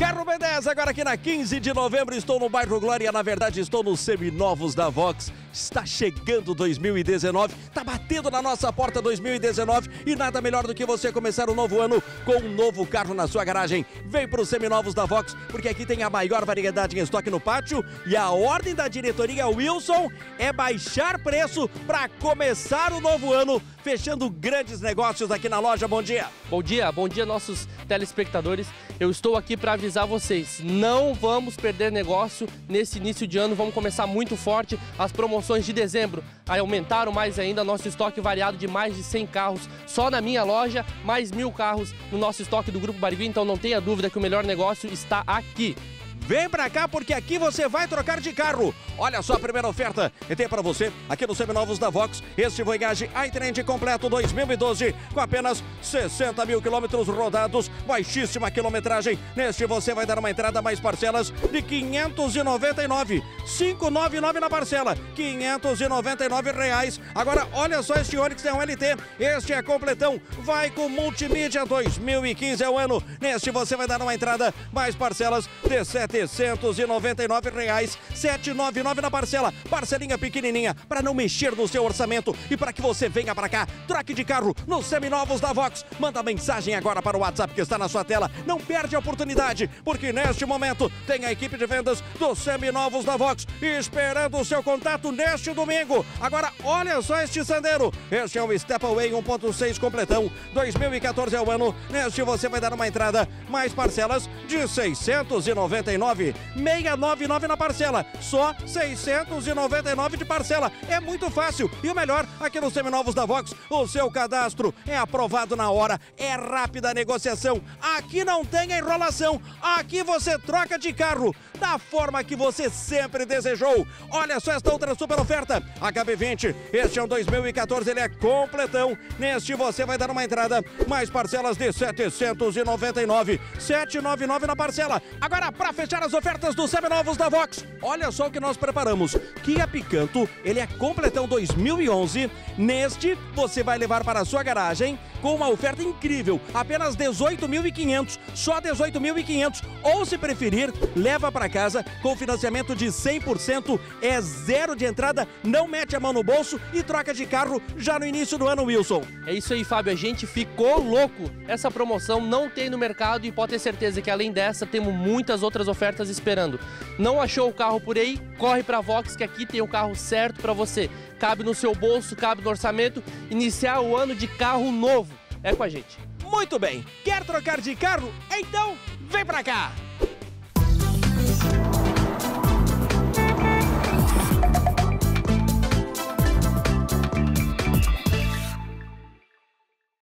Carro B10, agora aqui na 15 de novembro, estou no bairro Glória, na verdade estou nos seminovos da Vox. Está chegando 2019, está batendo na nossa porta 2019 e nada melhor do que você começar o novo ano com um novo carro na sua garagem. Vem para os seminovos da Vox, porque aqui tem a maior variedade em estoque no pátio e a ordem da diretoria Wilson é baixar preço para começar o novo ano, fechando grandes negócios aqui na loja. Bom dia. Bom dia, bom dia nossos telespectadores. Eu estou aqui para avisar vocês, não vamos perder negócio nesse início de ano, vamos começar muito forte. As promoções de dezembro aumentaram mais ainda, nosso estoque variado de mais de 100 carros só na minha loja, mais mil carros no nosso estoque do Grupo Barigui, então não tenha dúvida que o melhor negócio está aqui. Vem pra cá porque aqui você vai trocar de carro. Olha só a primeira oferta e tem para você aqui nos seminovos da Vox este Voyage iTrend completo 2012 com apenas 60 mil quilômetros rodados, baixíssima quilometragem. Neste você vai dar uma entrada mais parcelas de 599, 599 na parcela, 599 reais. Agora olha só este Onix é um LT, este é completão, vai com multimídia 2015 é o ano. Neste você vai dar uma entrada mais parcelas de 7 799 reais, 799 na parcela, parcelinha pequenininha, para não mexer no seu orçamento e para que você venha para cá, troque de carro nos seminovos da Vox. Manda mensagem agora para o WhatsApp que está na sua tela. Não perde a oportunidade, porque neste momento tem a equipe de vendas dos seminovos da Vox esperando o seu contato neste domingo. Agora, olha só este Sandero. Este é o Stepaway 1.6 completão. 2014 é o ano. Neste você vai dar uma entrada mais parcelas de 699 699 na parcela. Só 699 de parcela. É muito fácil. E o melhor, aqui nos Seminovos da Vox, o seu cadastro é aprovado na hora. É rápida a negociação. Aqui não tem enrolação. Aqui você troca de carro da forma que você sempre desejou. Olha só esta outra super oferta. HB20, este é um 2014, ele é completão. Neste você vai dar uma entrada, mais parcelas de 799, 799 na parcela. Agora, para fechar as ofertas dos seminovos da Vox. Olha só o que nós preparamos. Kia Picanto, ele é completão 2011. Neste, você vai levar para a sua garagem com uma oferta incrível, apenas 18.500, só 18.500. Ou se preferir, leva para casa com financiamento de 100%, é zero de entrada, não mete a mão no bolso e troca de carro já no início do ano, Wilson. É isso aí, Fábio, a gente ficou louco. Essa promoção não tem no mercado e pode ter certeza que além dessa temos muitas outras ofertas esperando. Não achou o carro por aí? Corre para a Vox que aqui tem o carro certo para você. Cabe no seu bolso, cabe no orçamento. Iniciar o ano de carro novo. É com a gente. Muito bem. Quer trocar de carro? Então vem para cá.